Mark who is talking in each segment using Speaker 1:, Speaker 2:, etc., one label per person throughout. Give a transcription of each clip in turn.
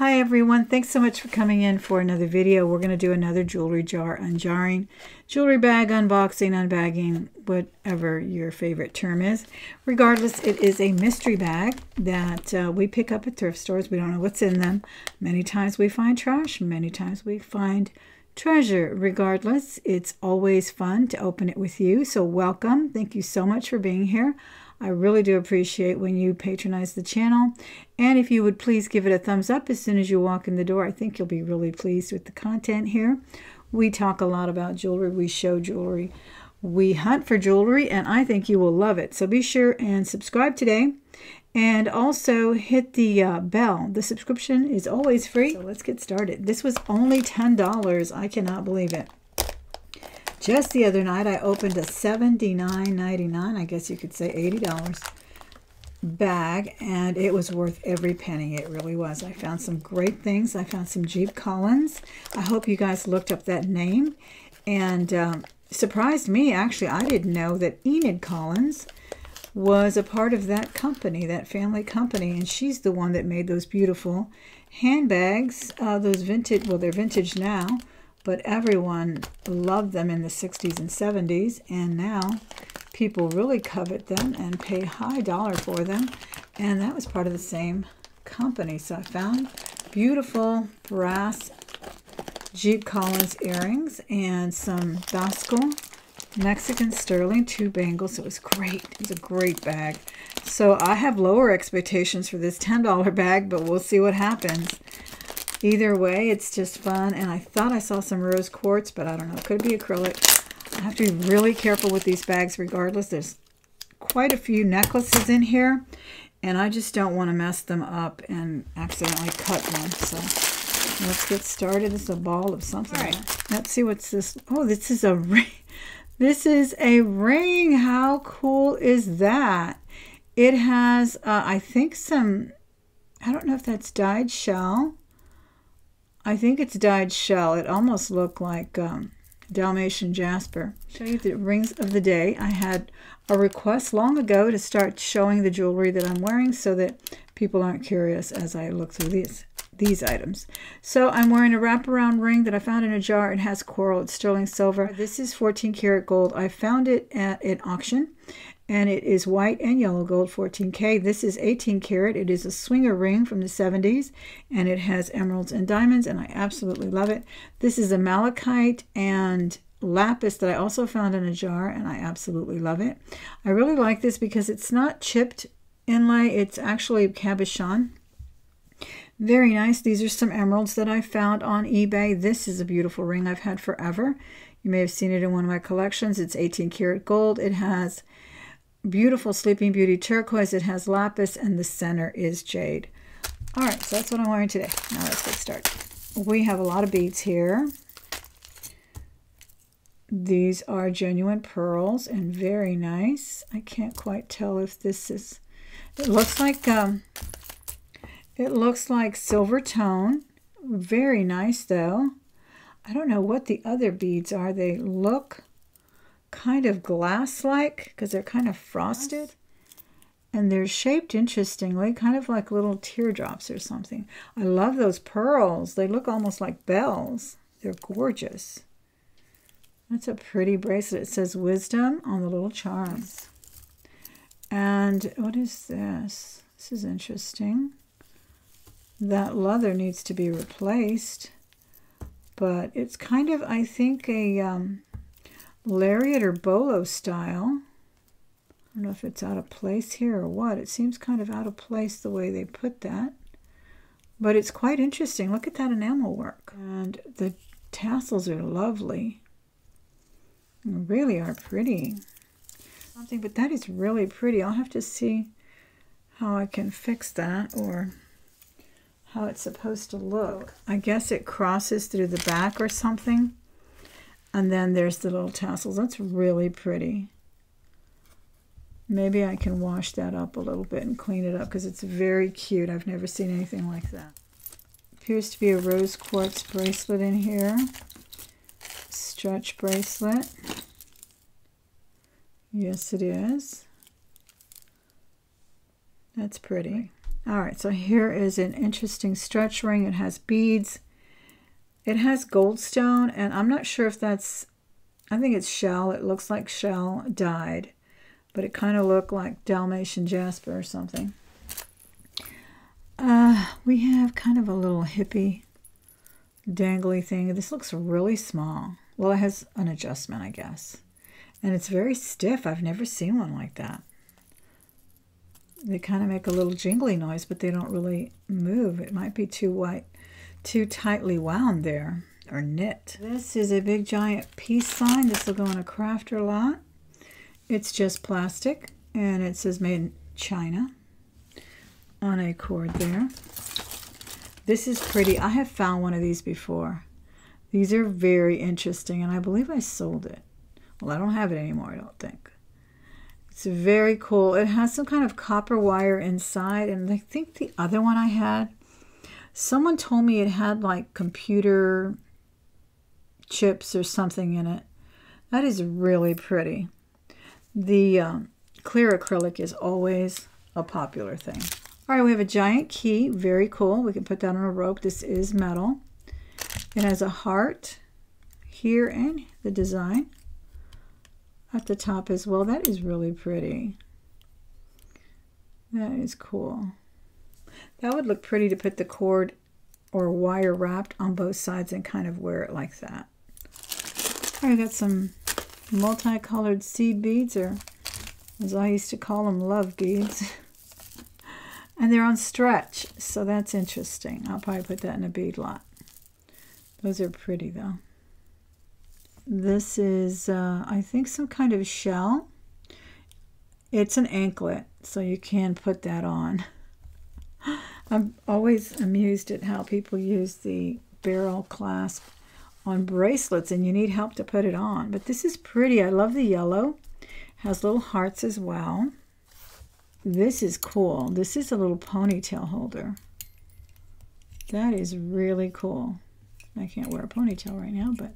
Speaker 1: Hi everyone, thanks so much for coming in for another video. We're going to do another jewelry jar unjarring, jewelry bag unboxing, unbagging, whatever your favorite term is. Regardless, it is a mystery bag that uh, we pick up at thrift stores. We don't know what's in them. Many times we find trash, many times we find treasure. Regardless, it's always fun to open it with you. So welcome. Thank you so much for being here. I really do appreciate when you patronize the channel. And if you would please give it a thumbs up as soon as you walk in the door, I think you'll be really pleased with the content here. We talk a lot about jewelry. We show jewelry. We hunt for jewelry, and I think you will love it. So be sure and subscribe today. And also hit the uh, bell. The subscription is always free. So let's get started. This was only $10. I cannot believe it. Just the other night, I opened a $79.99, I guess you could say $80 bag, and it was worth every penny. It really was. I found some great things. I found some Jeep Collins. I hope you guys looked up that name. And um, surprised me, actually, I didn't know that Enid Collins was a part of that company, that family company, and she's the one that made those beautiful handbags, uh, those vintage, well, they're vintage now, but everyone loved them in the 60s and 70s, and now people really covet them and pay high dollar for them, and that was part of the same company. So I found beautiful brass Jeep Collins earrings and some Basco Mexican sterling, two bangles. It was great. It was a great bag. So I have lower expectations for this $10 bag, but we'll see what happens. Either way, it's just fun. And I thought I saw some rose quartz, but I don't know. It could be acrylic. I have to be really careful with these bags regardless. There's quite a few necklaces in here. And I just don't want to mess them up and accidentally cut one. So let's get started. This is a ball of something. All right. Let's see what's this. Oh, this is a ring. This is a ring. How cool is that? It has, uh, I think, some, I don't know if that's dyed shell. I think it's dyed shell. It almost looked like um, Dalmatian jasper. Show you the rings of the day. I had a request long ago to start showing the jewelry that I'm wearing so that people aren't curious as I look through these these items. So I'm wearing a wraparound ring that I found in a jar. It has coral. It's sterling silver. This is 14 karat gold. I found it at an auction and it is white and yellow gold 14K. This is 18 karat. It is a swinger ring from the 70s, and it has emeralds and diamonds, and I absolutely love it. This is a malachite and lapis that I also found in a jar, and I absolutely love it. I really like this because it's not chipped inlay. It's actually cabochon. Very nice. These are some emeralds that I found on eBay. This is a beautiful ring I've had forever. You may have seen it in one of my collections. It's 18 karat gold. It has beautiful Sleeping Beauty turquoise. It has lapis, and the center is jade. All right, so that's what I'm wearing today. Now let's get started. We have a lot of beads here. These are genuine pearls and very nice. I can't quite tell if this is, it looks like, um, it looks like silver tone. Very nice though. I don't know what the other beads are. They look kind of glass-like because they're kind of frosted. And they're shaped interestingly, kind of like little teardrops or something. I love those pearls. They look almost like bells. They're gorgeous. That's a pretty bracelet. It says wisdom on the little charms. And what is this? This is interesting. That leather needs to be replaced. But it's kind of, I think, a... Um, lariat or bolo style. I don't know if it's out of place here or what. It seems kind of out of place the way they put that. But it's quite interesting. Look at that enamel work. And the tassels are lovely. They really are pretty. Something, but that is really pretty. I'll have to see how I can fix that or how it's supposed to look. I guess it crosses through the back or something. And then there's the little tassels. That's really pretty. Maybe I can wash that up a little bit and clean it up because it's very cute. I've never seen anything like that. Appears to be a rose quartz bracelet in here. Stretch bracelet. Yes, it is. That's pretty. All right, so here is an interesting stretch ring. It has beads. It has goldstone, and I'm not sure if that's, I think it's shell. It looks like shell dyed, but it kind of looked like Dalmatian jasper or something. Uh, we have kind of a little hippie dangly thing. This looks really small. Well, it has an adjustment, I guess. And it's very stiff. I've never seen one like that. They kind of make a little jingly noise, but they don't really move. It might be too white, too tightly wound there, or knit. This is a big giant peace sign. This will go in a crafter lot. It's just plastic, and it says made in China on a cord there. This is pretty. I have found one of these before. These are very interesting, and I believe I sold it. Well, I don't have it anymore, I don't think. It's very cool. It has some kind of copper wire inside, and I think the other one I had, someone told me it had like computer chips or something in it. That is really pretty. The um, clear acrylic is always a popular thing. All right, we have a giant key. Very cool. We can put that on a rope. This is metal. It has a heart here and the design at the top as well. That is really pretty. That is cool. That would look pretty to put the cord or wire wrapped on both sides and kind of wear it like that. I got some multicolored seed beads, or as I used to call them, love beads. And they're on stretch, so that's interesting. I'll probably put that in a bead lot. Those are pretty, though. This is, uh, I think, some kind of shell. It's an anklet, so you can put that on. I'm always amused at how people use the barrel clasp on bracelets, and you need help to put it on. But this is pretty. I love the yellow. Has little hearts as well. This is cool. This is a little ponytail holder. That is really cool. I can't wear a ponytail right now, but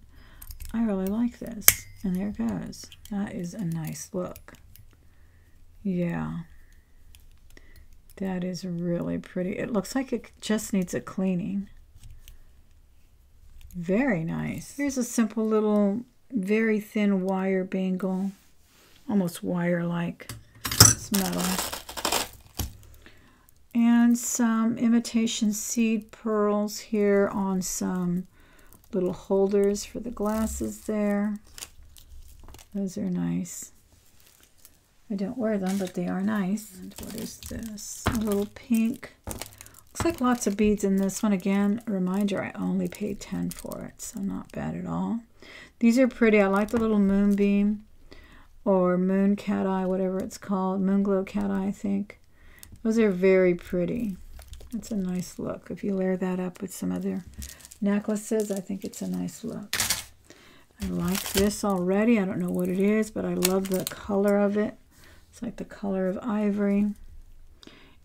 Speaker 1: I really like this. And there it goes. That is a nice look. Yeah. That is really pretty. It looks like it just needs a cleaning. Very nice. Here's a simple little, very thin wire bangle. Almost wire-like. It's metal and some imitation seed pearls here on some little holders for the glasses there. Those are nice. I don't wear them, but they are nice. And what is this? A little pink. Looks like lots of beads in this one. Again, reminder, I only paid 10 for it, so not bad at all. These are pretty. I like the little moonbeam or moon cat eye, whatever it's called. Moon glow cat eye, I think. Those are very pretty. It's a nice look. If you layer that up with some other necklaces, I think it's a nice look. I like this already. I don't know what it is, but I love the color of it. It's like the color of ivory.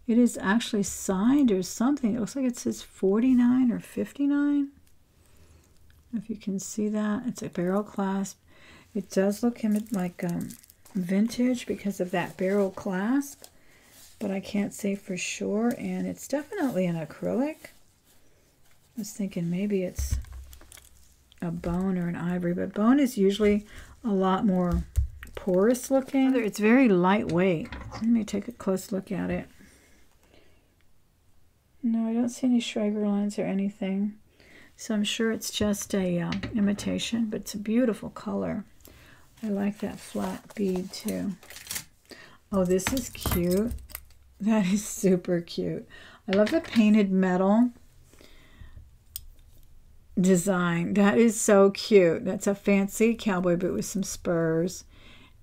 Speaker 1: It is actually signed or something. It looks like it says 49 or 59. If you can see that. It's a barrel clasp. It does look like um, vintage because of that barrel clasp but I can't say for sure. And it's definitely an acrylic. I was thinking maybe it's a bone or an ivory, but bone is usually a lot more porous looking. It's very lightweight. Let me take a close look at it. No, I don't see any Schreger lines or anything. So I'm sure it's just a uh, imitation, but it's a beautiful color. I like that flat bead too. Oh, this is cute. That is super cute. I love the painted metal design. That is so cute. That's a fancy cowboy boot with some spurs.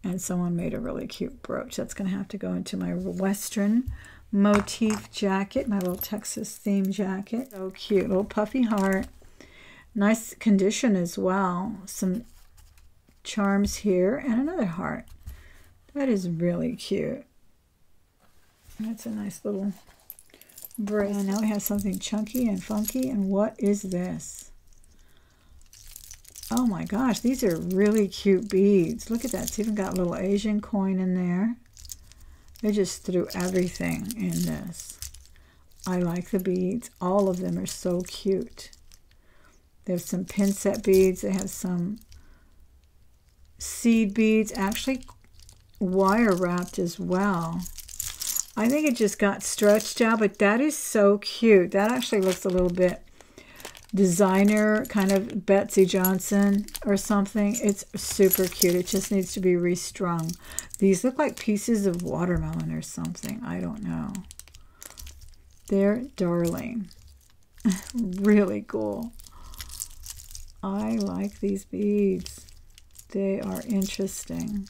Speaker 1: And someone made a really cute brooch. That's going to have to go into my Western motif jacket, my little Texas theme jacket. So cute. Little puffy heart. Nice condition as well. Some charms here and another heart. That is really cute. That's a nice little. And now we have something chunky and funky. And what is this? Oh my gosh, these are really cute beads. Look at that. It's even got a little Asian coin in there. They just threw everything in this. I like the beads. All of them are so cute. There's some pin set beads. They have some seed beads, actually wire wrapped as well. I think it just got stretched out, but that is so cute. That actually looks a little bit designer, kind of Betsey Johnson or something. It's super cute. It just needs to be restrung. These look like pieces of watermelon or something. I don't know. They're darling. really cool. I like these beads. They are interesting.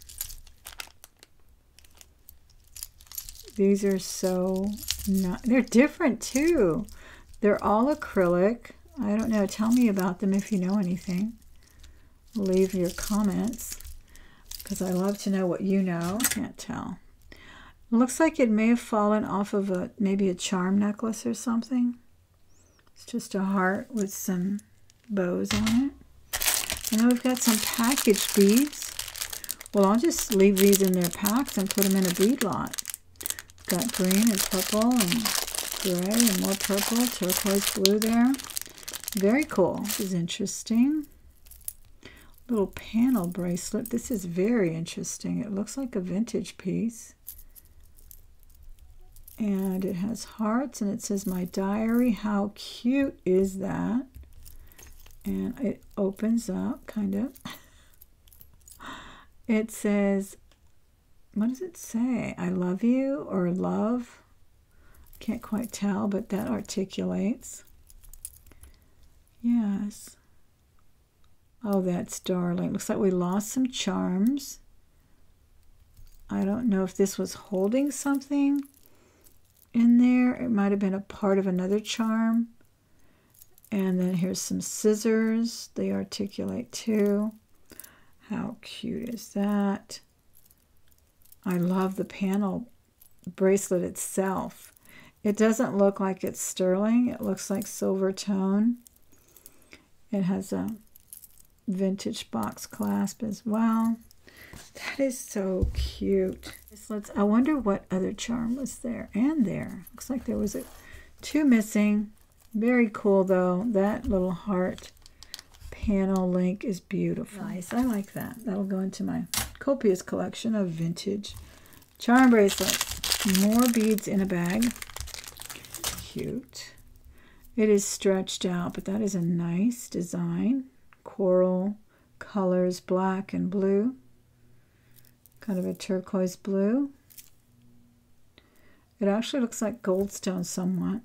Speaker 1: These are so not, they're different too. They're all acrylic. I don't know. Tell me about them if you know anything. Leave your comments because I love to know what you know. Can't tell. Looks like it may have fallen off of a maybe a charm necklace or something. It's just a heart with some bows on it. And then we've got some packaged beads. Well, I'll just leave these in their packs and put them in a bead lot. Got green and purple and gray and more purple, turquoise blue there. Very cool. This is interesting. Little panel bracelet. This is very interesting. It looks like a vintage piece and it has hearts and it says my diary how cute is that and it opens up kind of it says what does it say i love you or love can't quite tell but that articulates yes oh that's darling looks like we lost some charms i don't know if this was holding something in there. It might have been a part of another charm. And then here's some scissors. They articulate too. How cute is that? I love the panel bracelet itself. It doesn't look like it's sterling. It looks like silver tone. It has a vintage box clasp as well. That is so cute. Let's. I wonder what other charm was there. And there. Looks like there was a, two missing. Very cool, though. That little heart panel link is beautiful. Nice. I like that. That'll go into my copious collection of vintage charm bracelets. More beads in a bag. Cute. It is stretched out, but that is a nice design. Coral colors, black and blue kind of a turquoise blue. It actually looks like goldstone somewhat.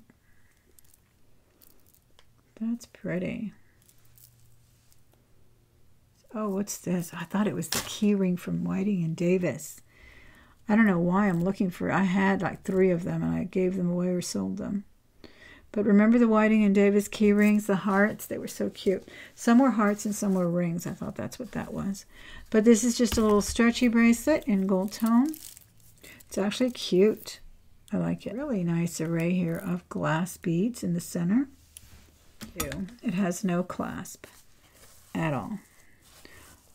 Speaker 1: That's pretty. Oh, what's this? I thought it was the key ring from Whiting and Davis. I don't know why I'm looking for I had like three of them and I gave them away or sold them. But remember the Whiting and Davis key rings, the hearts? They were so cute. Some were hearts and some were rings. I thought that's what that was. But this is just a little stretchy bracelet in gold tone. It's actually cute. I like it. Really nice array here of glass beads in the center. It has no clasp at all.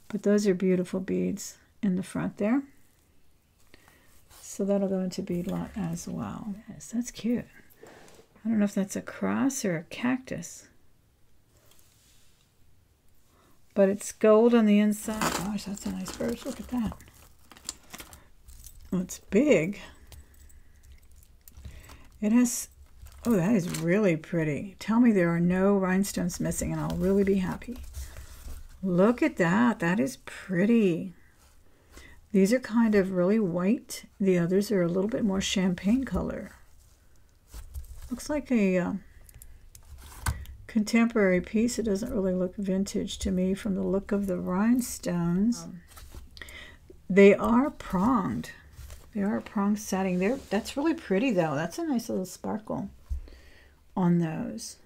Speaker 1: But those are beautiful beads in the front there. So that'll go into bead lot as well. Yes, that's cute. I don't know if that's a cross or a cactus. But it's gold on the inside. Gosh, that's a nice birch. Look at that. Oh, it's big. It has, oh, that is really pretty. Tell me there are no rhinestones missing and I'll really be happy. Look at that. That is pretty. These are kind of really white. The others are a little bit more champagne color. Looks like a uh, contemporary piece. It doesn't really look vintage to me from the look of the rhinestones. Um, they are pronged. They are a pronged setting. There, that's really pretty though. That's a nice little sparkle on those.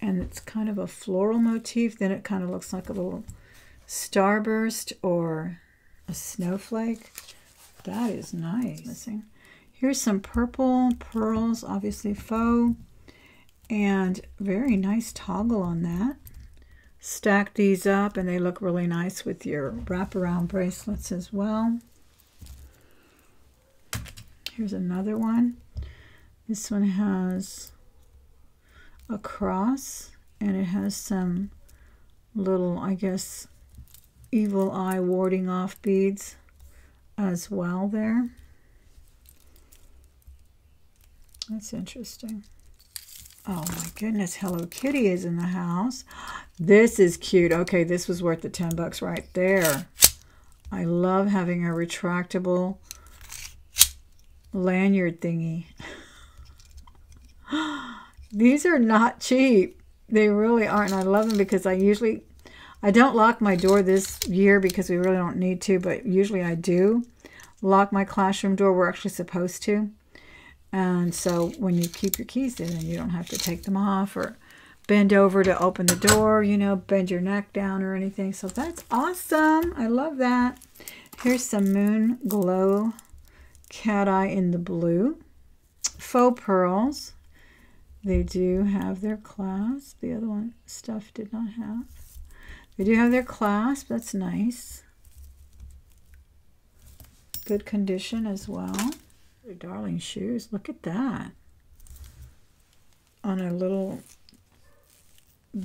Speaker 1: And it's kind of a floral motif. Then it kind of looks like a little starburst or a snowflake. That is nice. Missing. Here's some purple pearls, obviously faux, and very nice toggle on that. Stack these up and they look really nice with your wraparound bracelets as well. Here's another one. This one has a cross and it has some little, I guess, evil eye warding off beads as well there. That's interesting. Oh my goodness, Hello Kitty is in the house. This is cute. Okay, this was worth the 10 bucks right there. I love having a retractable lanyard thingy. These are not cheap. They really aren't. I love them because I usually, I don't lock my door this year because we really don't need to, but usually I do lock my classroom door. We're actually supposed to. And so when you keep your keys in, and you don't have to take them off or bend over to open the door, you know, bend your neck down or anything. So that's awesome. I love that. Here's some Moon Glow Cat Eye in the blue. Faux pearls. They do have their clasp. The other one stuff did not have. They do have their clasp. That's nice. Good condition as well. Darling shoes. Look at that. On a little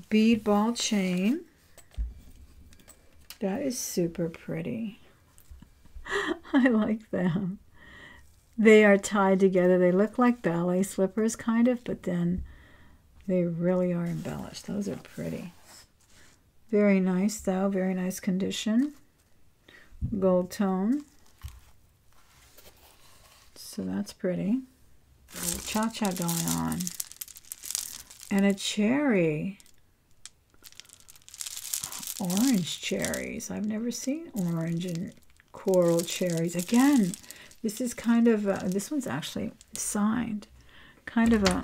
Speaker 1: bead ball chain. That is super pretty. I like them. They are tied together. They look like ballet slippers, kind of, but then they really are embellished. Those are pretty. Very nice, though. Very nice condition. Gold tone. So that's pretty. Cha-cha going on. And a cherry. Orange cherries. I've never seen orange and coral cherries. Again, this is kind of, a, this one's actually signed. Kind of a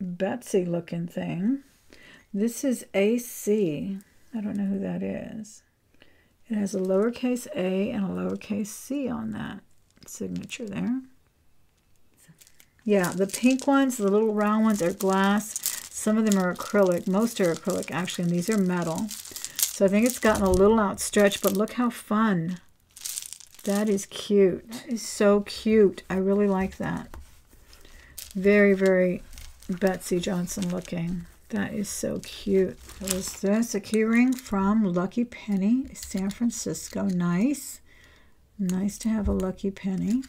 Speaker 1: Betsey looking thing. This is AC. I don't know who that is. It has a lowercase a and a lowercase c on that signature there. Yeah, the pink ones, the little round ones are glass. Some of them are acrylic. Most are acrylic, actually, and these are metal. So I think it's gotten a little outstretched, but look how fun. That is cute. That is so cute. I really like that. Very, very Betsey Johnson looking. That is so cute. What is this? A keyring from Lucky Penny, San Francisco. Nice. Nice to have a Lucky Penny.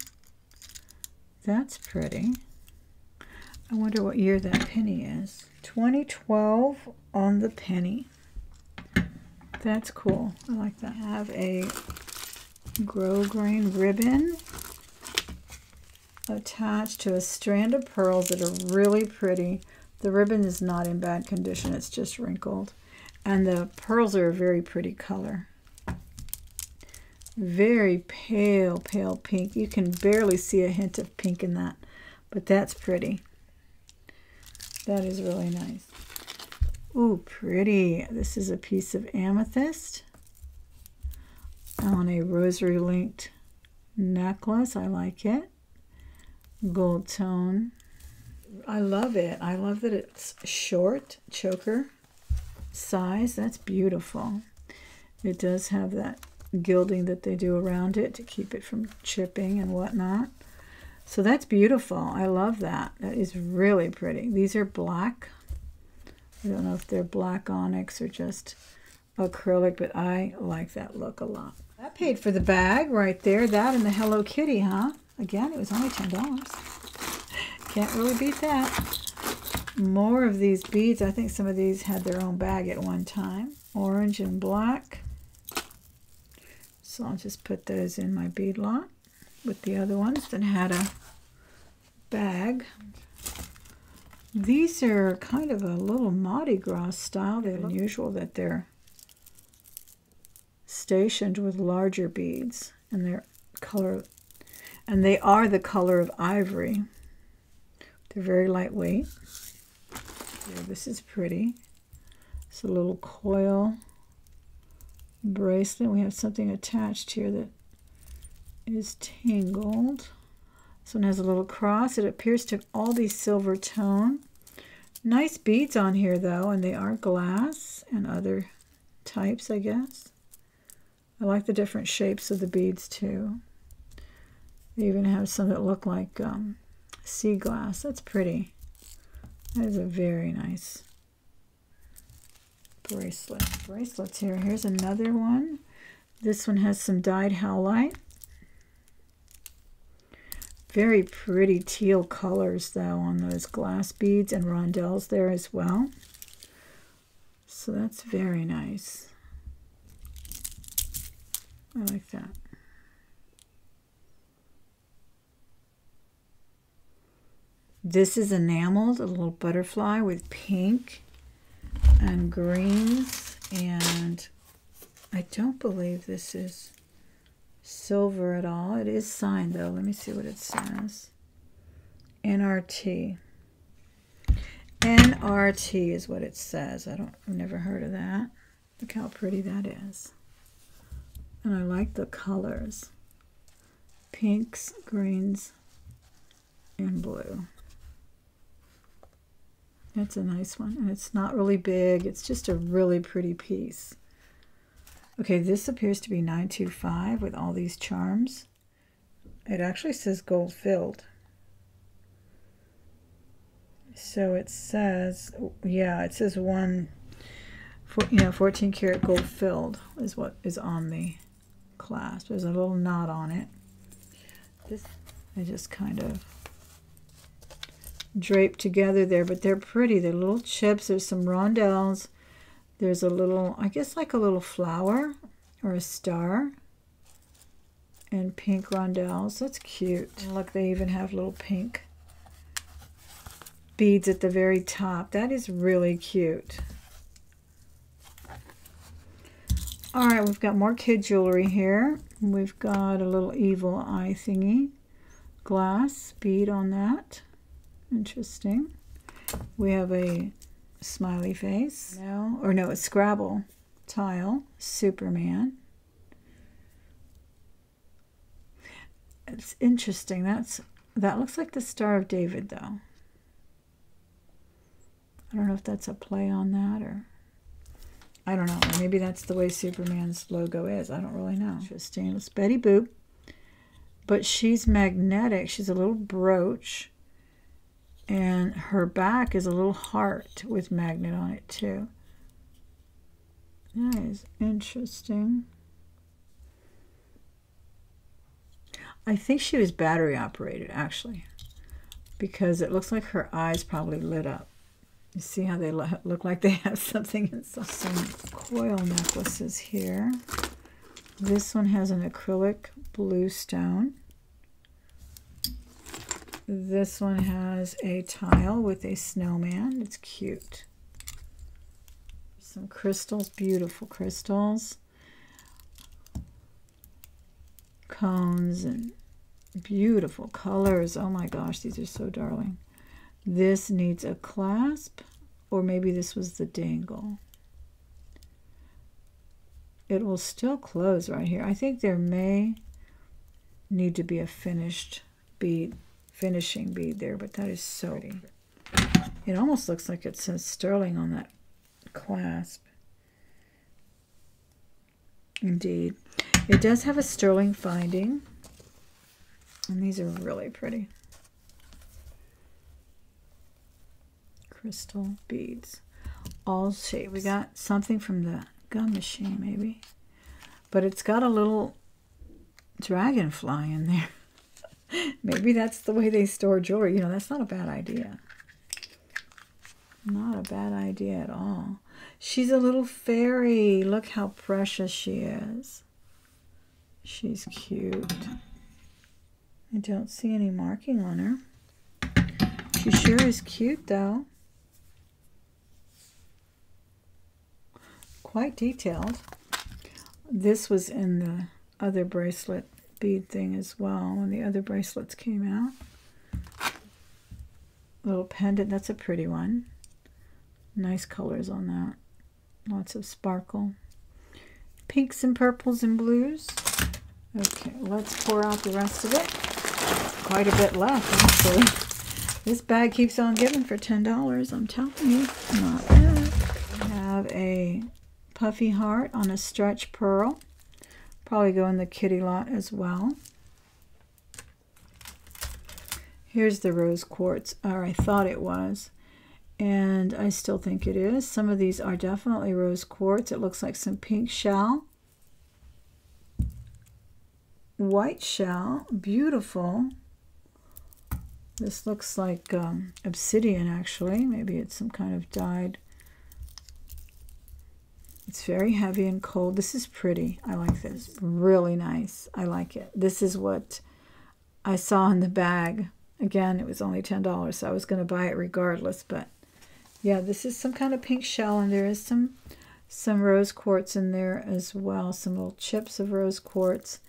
Speaker 1: That's pretty. I wonder what year that penny is. 2012 on the penny. That's cool. I like that. I have a grow grosgrain ribbon attached to a strand of pearls that are really pretty. The ribbon is not in bad condition. It's just wrinkled. And the pearls are a very pretty color. Very pale, pale pink. You can barely see a hint of pink in that. But that's pretty. That is really nice. Ooh, pretty. This is a piece of amethyst on a rosary linked necklace. I like it. Gold tone. I love it. I love that it's short choker size. That's beautiful. It does have that gilding that they do around it to keep it from chipping and whatnot. So that's beautiful. I love that. That is really pretty. These are black. I don't know if they're black onyx or just acrylic, but I like that look a lot. That paid for the bag right there. That and the Hello Kitty, huh? Again, it was only $10. Can't really beat that. More of these beads. I think some of these had their own bag at one time. Orange and black. So I'll just put those in my bead lot with the other ones that had a bag. These are kind of a little Mardi Gras style. They're unusual that they're stationed with larger beads and they're color and they are the color of ivory. They're very lightweight. Yeah, this is pretty. It's a little coil bracelet. We have something attached here that is tangled. This one has a little cross. It appears to all be silver tone. Nice beads on here though, and they are glass and other types, I guess. I like the different shapes of the beads too. They even have some that look like um, sea glass. That's pretty. That is a very nice bracelet. Bracelets here. Here's another one. This one has some dyed howlite. Very pretty teal colors, though, on those glass beads and rondelles there as well. So that's very nice. I like that. This is enameled, a little butterfly with pink and greens. And I don't believe this is silver at all. It is signed though. Let me see what it says. NRT. NRT is what it says. I don't I've never heard of that. Look how pretty that is. And I like the colors. Pinks, greens, and blue. That's a nice one. And it's not really big. It's just a really pretty piece. Okay, this appears to be 925 with all these charms. It actually says gold filled. So it says, yeah, it says one, for, you know, 14 karat gold filled is what is on the clasp. There's a little knot on it. This, I just kind of draped together there, but they're pretty. They're little chips. There's some rondelles. There's a little, I guess like a little flower or a star. And pink rondelles. That's cute. Look, they even have little pink beads at the very top. That is really cute. All right, we've got more kid jewelry here. We've got a little evil eye thingy. Glass bead on that. Interesting. We have a smiley face. Mm-hmm. No, or no, a Scrabble tile. Superman. It's interesting. That's that looks like the Star of David, though. I don't know if that's a play on that or I don't know. maybe that's the way Superman's logo is. I don't really know. Interesting. It's Betty Boop. But she's magnetic. She's a little brooch. And her back is a little heart with magnet on it too. That is interesting. I think she was battery operated actually because it looks like her eyes probably lit up. You see how they look like they have something inside. Some coil necklaces here. This one has an acrylic blue stone. This one has a tile with a snowman. It's cute. Some crystals, beautiful crystals. Cones and beautiful colors. Oh my gosh, these are so darling. This needs a clasp, or maybe this was the dangle. It will still close right here. I think there may need to be a finished bead finishing bead there, but that is so pretty. It almost looks like it says sterling on that clasp. Indeed. It does have a sterling finding. And these are really pretty. Crystal beads. All shapes. We got something from the gum machine, maybe. But it's got a little dragonfly in there. Maybe that's the way they store jewelry. You know, that's not a bad idea. Not a bad idea at all. She's a little fairy. Look how precious she is. She's cute. I don't see any marking on her. She sure is cute, though. Quite detailed. This was in the other bracelet bead thing as well when the other bracelets came out. Little pendant, that's a pretty one. Nice colors on that. Lots of sparkle. Pinks and purples and blues. Okay, let's pour out the rest of it. Quite a bit left, actually. This bag keeps on giving for $10, I'm telling you. Not bad. We have a puffy heart on a stretch pearl. Probably go in the kitty lot as well. Here's the rose quartz, or I thought it was. And I still think it is. Some of these are definitely rose quartz. It looks like some pink shell. White shell. Beautiful. This looks like um, obsidian, actually. Maybe it's some kind of dyed. It's very heavy and cold. This is pretty. I like this. Really nice. I like it. This is what I saw in the bag. Again, it was only $10, so I was going to buy it regardless. But yeah, this is some kind of pink shell, and there is some some rose quartz in there as well. Some little chips of rose quartz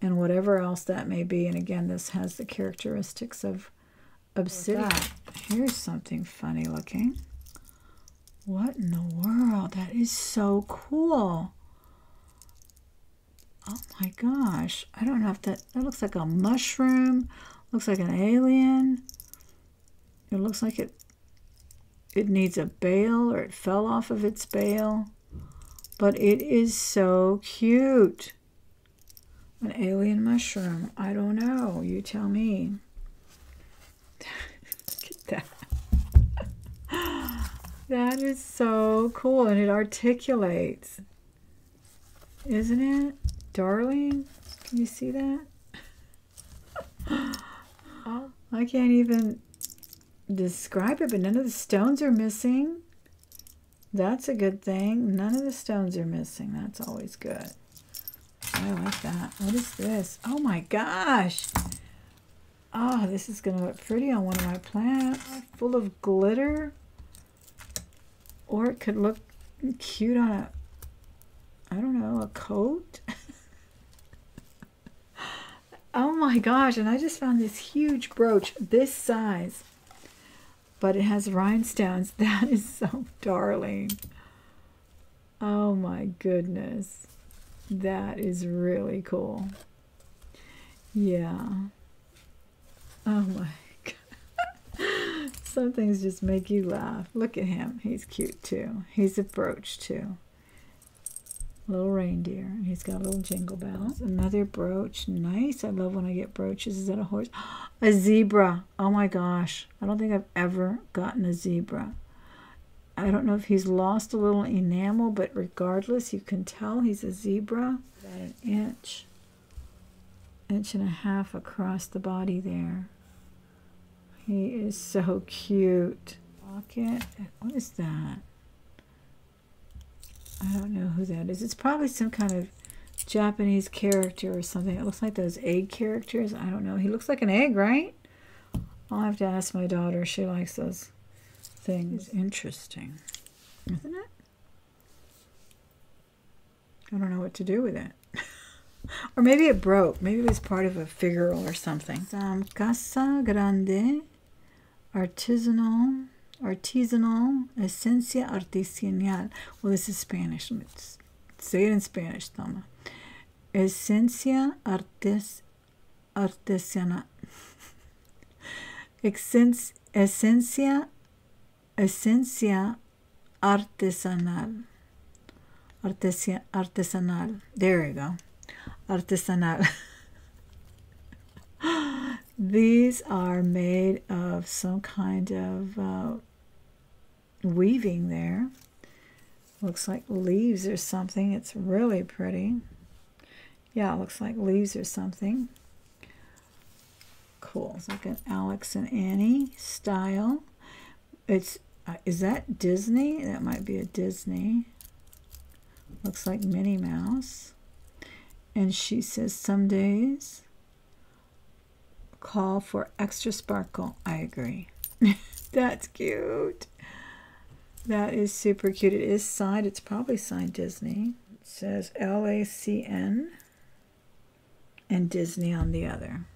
Speaker 1: and whatever else that may be. And again, this has the characteristics of obsidian. Here's something funny looking. What in the world? That is so cool. Oh my gosh. I don't know if that, that looks like a mushroom. Looks like an alien. It looks like it it needs a bale or it fell off of its bale. But it is so cute. An alien mushroom. I don't know. You tell me. Look at that. That is so cool. And it articulates. Isn't it? Darling? Can you see that? Oh, I can't even describe it, but none of the stones are missing. That's a good thing. None of the stones are missing. That's always good. I like that. What is this? Oh my gosh. Oh, this is going to look pretty on one of my plants. Full of glitter. Or it could look cute on a, I don't know, a coat. Oh my gosh, and I just found this huge brooch, this size. But it has rhinestones. That is so darling. Oh my goodness. That is really cool. Yeah. Oh my. Some things just make you laugh. Look at him. He's cute too. He's a brooch too little reindeer. And he's got a little jingle bells. Another brooch. Nice. I love when I get brooches. Is that a horse? A zebra. Oh my gosh. I don't think I've ever gotten a zebra. I don't know if he's lost a little enamel, but regardless, you can tell he's a zebra. About an inch, inch and a half across the body there. He is so cute. Pocket. What is that? I don't know who that is. It's probably some kind of Japanese character or something. It looks like those egg characters. I don't know. He looks like an egg, right? I'll have to ask my daughter. She likes those things. Interesting, isn't it? I don't know what to do with it. or maybe it broke. Maybe it was part of a figure or something. Some Casa Grande artisanal artisanal, esencia artesanal. Well, this is Spanish. Let's say it in Spanish, Toma. Esencia artes, artesanal. esencia, esencia artesanal. Artesia, artesanal. There you go. Artesanal. These are made of some kind of uh, weaving there. Looks like leaves or something. It's really pretty. Yeah, it looks like leaves or something. Cool. It's like an Alex and Ani style. It's uh, is that Disney? That might be a Disney. Looks like Minnie Mouse. And she says some days call for extra sparkle. I agree. That's cute. That is super cute. It is signed. It's probably signed Disney. It says L-A-C-N and Disney on the other.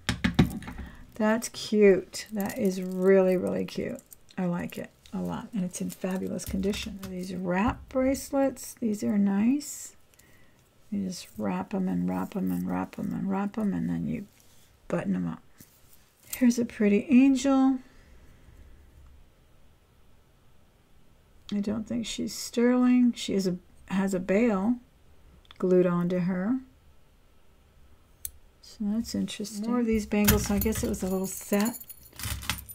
Speaker 1: That's cute. That is really, really cute. I like it a lot. And it's in fabulous condition. These wrap bracelets. These are nice. You just wrap them and wrap them and wrap them and wrap them and then you button them up. Here's a pretty angel. I don't think she's sterling. She is a has a bail glued onto her. So that's interesting. More of these bangles. So I guess it was a little set.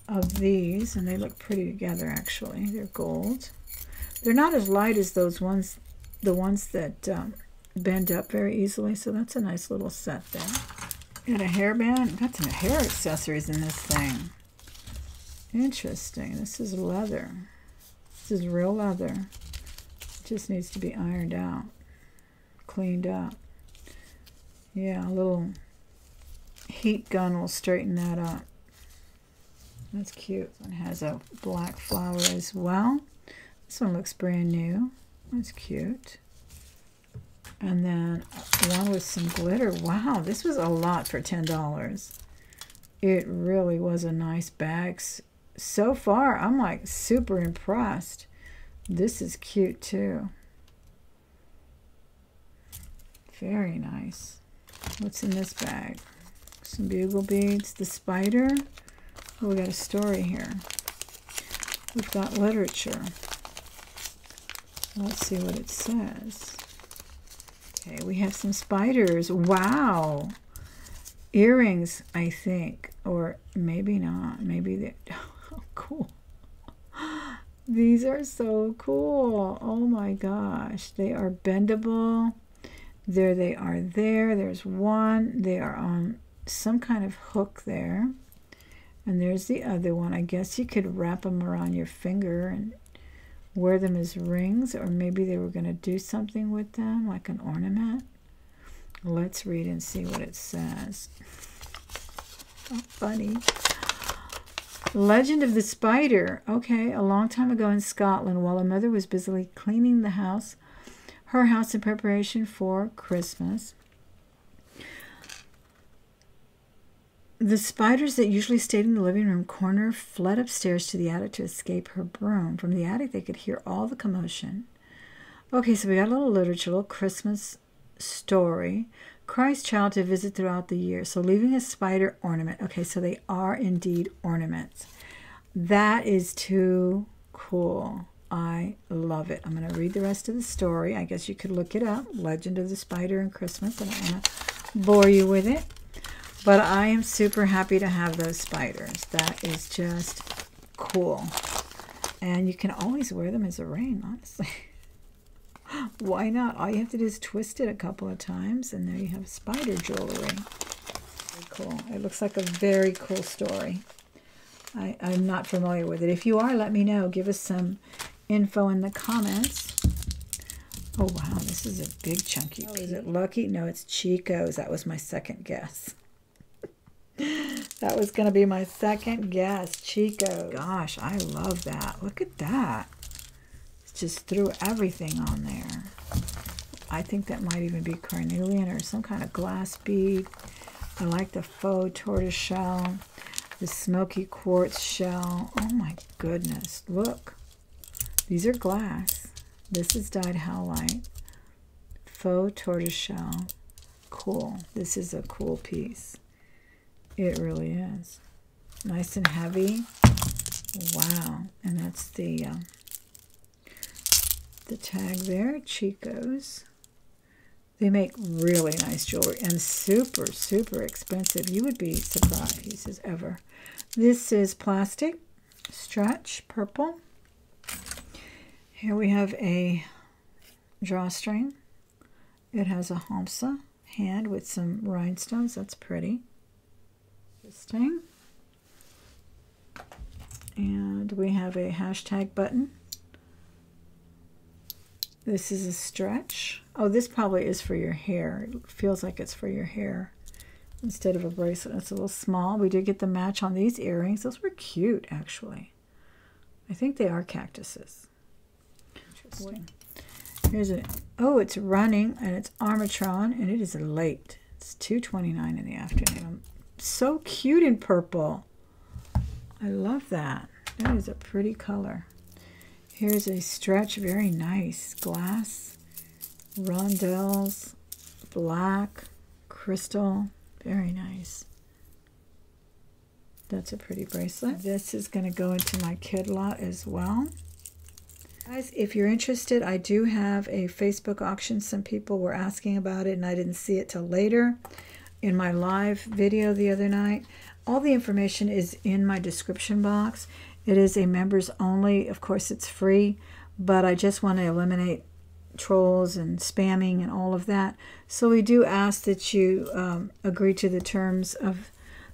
Speaker 1: of these, and they look pretty together actually. They're gold. They're not as light as those ones, the ones that um, bend up very easily, so that's a nice little set there. And a hairband. Got some hair accessories in this thing. Interesting. This is leather. This is real leather. It just needs to be ironed out, cleaned up. Yeah, a little heat gun will straighten that up. That's cute. It has a black flower as well. This one looks brand new. That's cute. And then one with some glitter. Wow, this was a lot for $10. It really was a nice bag. So far, I'm like super impressed. This is cute too. Very nice. What's in this bag? Some bugle beads. The spider. Oh, we got a story here. We've got literature. Let's see what it says. Okay, we have some spiders. Wow. Earrings, I think. Or maybe not. Maybe they're... Oh, cool. These are so cool. Oh my gosh. They are bendable. There they are there. There's one. They are on some kind of hook there. And there's the other one. I guess you could wrap them around your finger and wear them as rings, or maybe they were going to do something with them, like an ornament. Let's read and see what it says. Oh, funny. Legend of the Spider. Okay, a long time ago in Scotland, while a mother was busily cleaning the house, her house in preparation for Christmas, The spiders that usually stayed in the living room corner fled upstairs to the attic to escape her broom. From the attic, they could hear all the commotion. Okay, so we got a little literature, a little Christmas story. Christ child to visit throughout the year. So leaving a spider ornament. Okay, so they are indeed ornaments. That is too cool. I love it. I'm going to read the rest of the story. I guess you could look it up. Legend of the Spider and Christmas. I don't want to bore you with it. But I am super happy to have those spiders. That is just cool. And you can always wear them as a ring, honestly. Why not? All you have to do is twist it a couple of times, and there you have spider jewelry. Very cool. It looks like a very cool story. I, I'm not familiar with it. If you are, let me know. Give us some info in the comments. Oh, wow. This is a big chunky oh, Is it Lucky? No, it's Chico's. That was my second guess. That was going to be my second guess. Chico. Gosh, I love that. Look at that. It just threw everything on there. I think that might even be carnelian or some kind of glass bead. I like the faux tortoise shell, the smoky quartz shell. Oh my goodness, look. These are glass. This is dyed howlite. Faux tortoise shell. Cool. This is a cool piece. It really is. Nice and heavy. Wow. And that's the uh, the tag there, Chico's. They make really nice jewelry and super, super expensive. You would be surprised pieces ever. This is plastic, stretch, purple. Here we have a drawstring. It has a hamsa hand with some rhinestones. That's pretty. Interesting. And we have a hashtag button. This is a stretch. Oh, this probably is for your hair. It feels like it's for your hair instead of a bracelet. It's a little small. We did get the match on these earrings. Those were cute, actually. I think they are cactuses. Interesting. Here's a, oh, it's running, and it's Armitron, and it is late. It's 2.29 in the afternoon so cute in purple. I love that. That is a pretty color. Here's a stretch, very nice. Glass, rondelles, black, crystal, very nice. That's a pretty bracelet. This is going to go into my kid lot as well. Guys, if you're interested, I do have a Facebook auction. Some people were asking about it and I didn't see it till later in my live video the other night. all the information is in my description box. It is a members only. Of course, it's free, but I just want to eliminate trolls and spamming and all of that. So we do ask that you um, agree to the terms of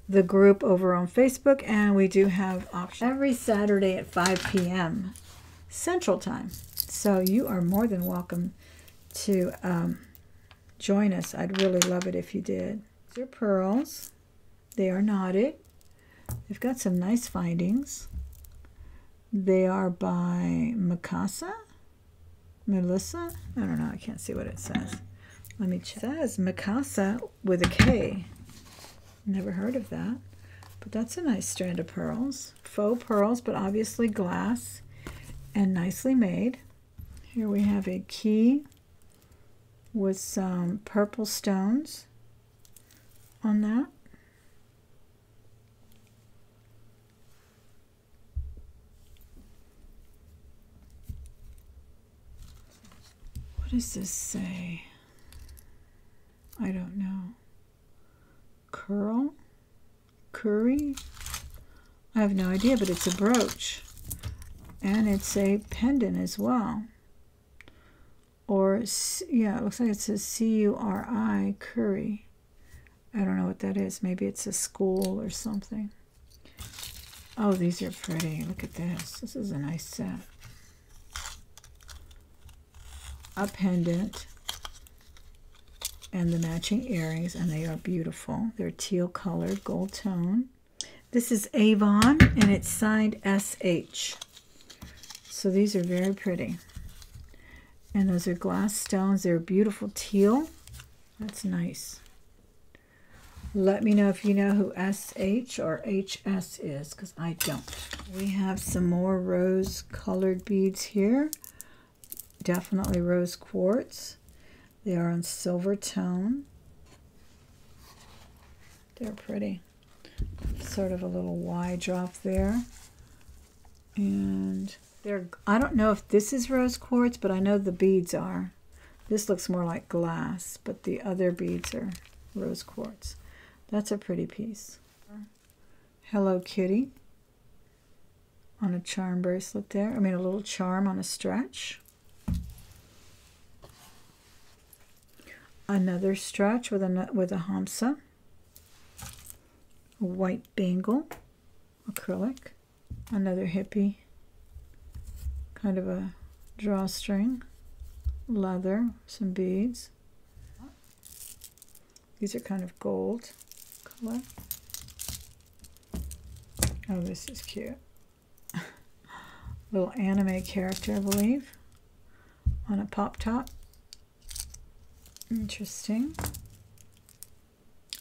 Speaker 1: the group over on Facebook, and we do have options every Saturday at 5 p.m. Central Time. So you are more than welcome to um, join us. I'd really love it if you did. These are pearls. They are knotted. They've got some nice findings. They are by Mikasa. Melissa? I don't know. I can't see what it says. Let me check. It says Mikasa with a K. Never heard of that. But that's a nice strand of pearls. Faux pearls, but obviously glass and nicely made. Here we have a key with some purple stones on that. What does this say? I don't know. Curl? Curry? I have no idea, but it's a brooch. And it's a pendant as well. Or, yeah, it looks like it says C-U-R-I, Curry. I don't know what that is. Maybe it's a school or something. Oh, these are pretty. Look at this. This is a nice set. A pendant and the matching earrings, and they are beautiful. They're teal colored, gold tone. This is Avon, and it's signed SH. So these are very pretty. And those are glass stones. They're beautiful teal. That's nice. Let me know if you know who SH or HS is, because I don't. We have some more rose-colored beads here. Definitely rose quartz. They are in silver tone. They're pretty. Sort of a little Y drop there. And they're, I don't know if this is rose quartz, but I know the beads are. This looks more like glass, but the other beads are rose quartz. That's a pretty piece. Hello Kitty on a charm bracelet there. I mean, a little charm on a stretch. another stretch with a with a hamsa, a white bangle, acrylic, another hippie, kind of a drawstring, leather, some beads. These are kind of gold Oh, this is cute. Little anime character, I believe, on a pop top. Interesting.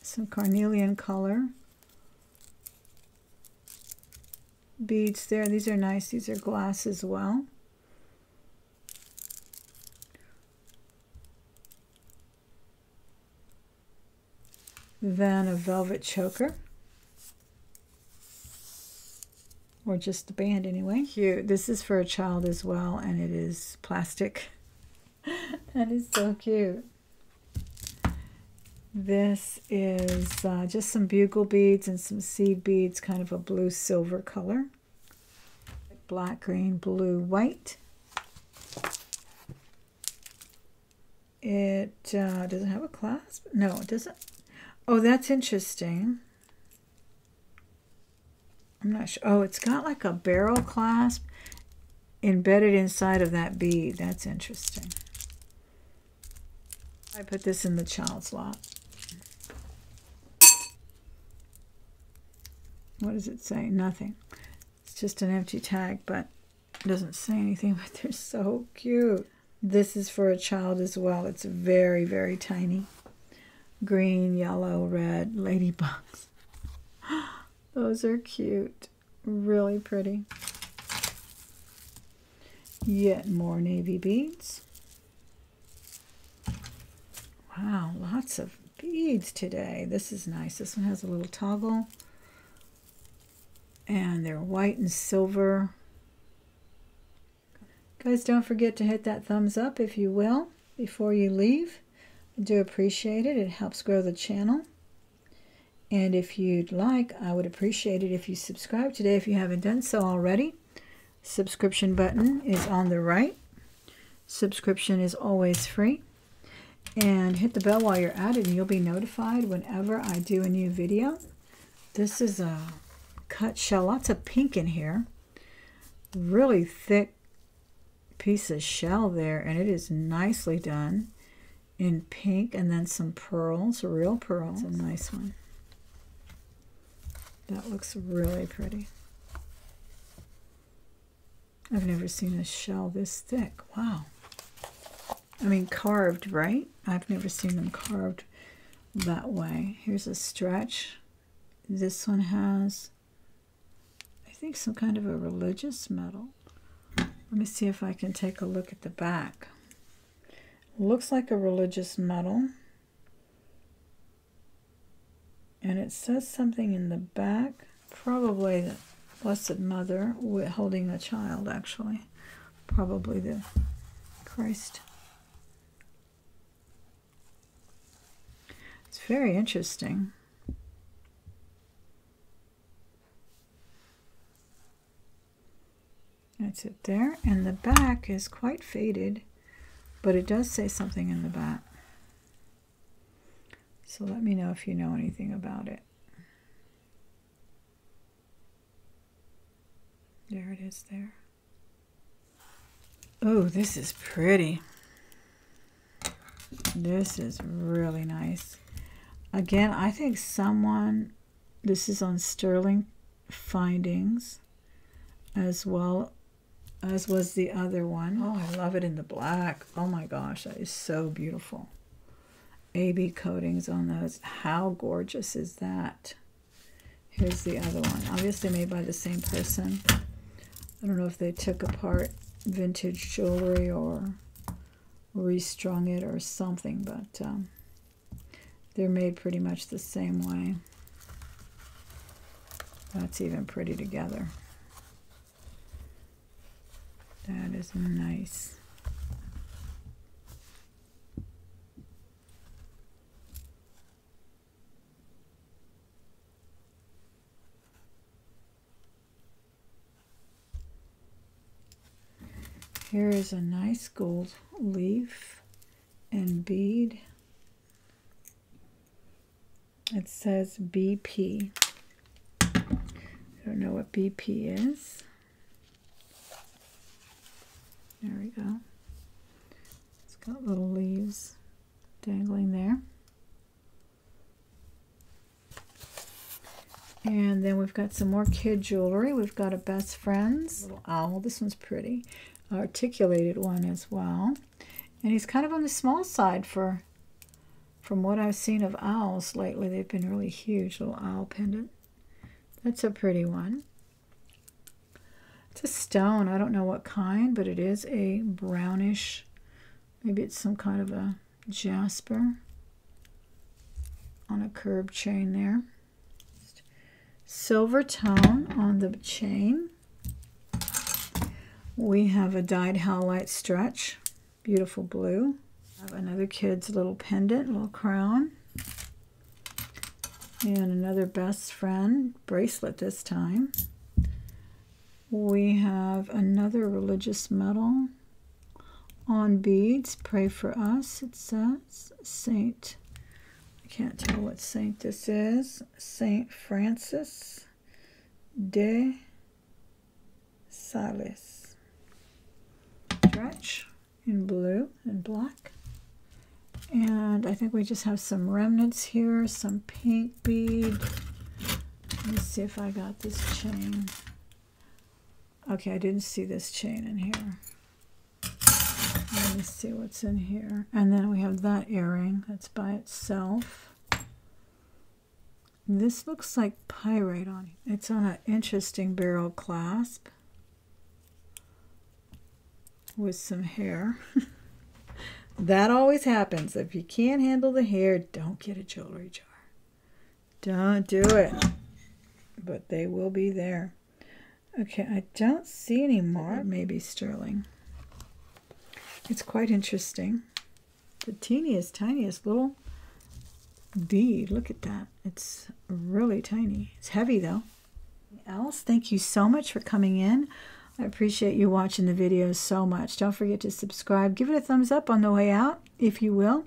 Speaker 1: Some carnelian color. Beads there. These are nice. These are glass as well. Then a velvet choker. Or just the band anyway. Cute. This is for a child as well, and it is plastic. that is so cute. This is uh, just some bugle beads and some seed beads, kind of a blue silver color. Black, green, blue, white. It uh, doesn't have a clasp. No, it doesn't. Oh, that's interesting. I'm not sure. Oh, it's got like a barrel clasp embedded inside of that bead. That's interesting. I put this in the child's lot. What does it say? Nothing. It's just an empty tag, but it doesn't say anything, but they're so cute. This is for a child as well. It's very, very tiny. Green, yellow, red, ladybugs. Those are cute. Really pretty. Yet more navy beads. Wow, lots of beads today. This is nice. This one has a little toggle and they're white and silver. Guys, don't forget to hit that thumbs up if you will before you leave. Do appreciate it. It helps grow the channel. And if you'd like, I would appreciate it if you subscribe today if you haven't done so already. Subscription button is on the right. Subscription is always free. And hit the bell while you're at it and you'll be notified whenever I do a new video. This is a cut shell. Lots of pink in here. Really thick piece of shell there. And it is nicely done in pink. And then some pearls, real pearls. It's a nice one. That looks really pretty. I've never seen a shell this thick. Wow. I mean, carved, right? I've never seen them carved that way. Here's a stretch. This one has, I think, some kind of a religious medal. Let me see if I can take a look at the back. Looks like a religious medal. And it says something in the back. Probably the Blessed Mother holding a child, actually. Probably the Christ. It's very interesting. That's it there. And the back is quite faded, but it does say something in the back. So let me know if you know anything about it. There it is there. Oh, this is pretty. This is really nice. Again, I think someone, this is on Sterling Findings as well as was the other one. Oh, I love it in the black. Oh my gosh, that is so beautiful. AB coatings on those. How gorgeous is that? Here's the other one. Obviously made by the same person. I don't know if they took apart vintage jewelry or restrung it or something, but um, they're made pretty much the same way. That's even pretty together. That is nice. Here is a nice gold leaf and bead. It says BP. I don't know what BP is. There we go. It's got little leaves dangling there. And then we've got some more kid jewelry. We've got a best friend's little owl. This one's pretty articulated one as well. And he's kind of on the small side for, from what I've seen of owls lately. They've been really huge, little owl pendant. That's a pretty one. It's a stone. I don't know what kind, but it is a brownish, maybe it's some kind of a jasper on a curb chain there. Silver tone on the chain. We have a dyed howlite stretch, beautiful blue. Have another kid's little pendant, little crown. And another best friend bracelet this time. We have another religious medal on beads. Pray for us, it says. Saint, I can't tell what saint this is. Saint Francis de Sales stretch in blue and black. And I think we just have some remnants here, some pink bead. Let me see if I got this chain. Okay, I didn't see this chain in here. Let me see what's in here. And then we have that earring that's by itself. This looks like pyrite on it. It's on an interesting barrel clasp with some hair. that always happens. If you can't handle the hair, don't get a jewelry jar. Don't do it. But they will be there. Okay, I don't see any more. Maybe sterling. It's quite interesting. The teeniest, tiniest little Indeed, look at that. It's really tiny. It's heavy though. Else, thank you so much for coming in. I appreciate you watching the videos so much. Don't forget to subscribe. Give it a thumbs up on the way out, if you will.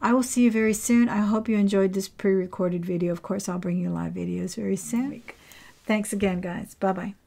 Speaker 1: I will see you very soon. I hope you enjoyed this pre-recorded video. Of course, I'll bring you live videos very soon. Thanks again, guys. Bye-bye.